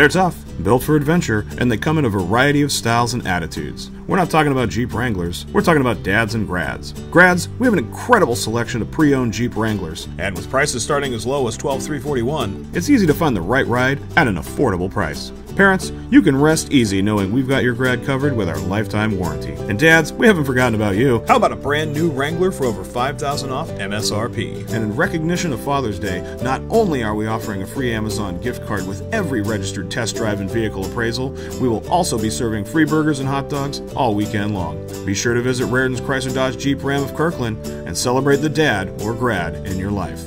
They're tough, built for adventure, and they come in a variety of styles and attitudes. We're not talking about Jeep Wranglers, we're talking about dads and grads. Grads, we have an incredible selection of pre owned Jeep Wranglers, and with prices starting as low as 12,341, it's easy to find the right ride at an affordable price. Parents, you can rest easy knowing we've got your grad covered with our lifetime warranty. And dads, we haven't forgotten about you. How about a brand new Wrangler for over 5000 off MSRP? And in recognition of Father's Day, not only are we offering a free Amazon gift card with every registered test drive and vehicle appraisal, we will also be serving free burgers and hot dogs all weekend long. Be sure to visit Rairdon's Chrysler Dodge Jeep Ram of Kirkland and celebrate the dad or grad in your life.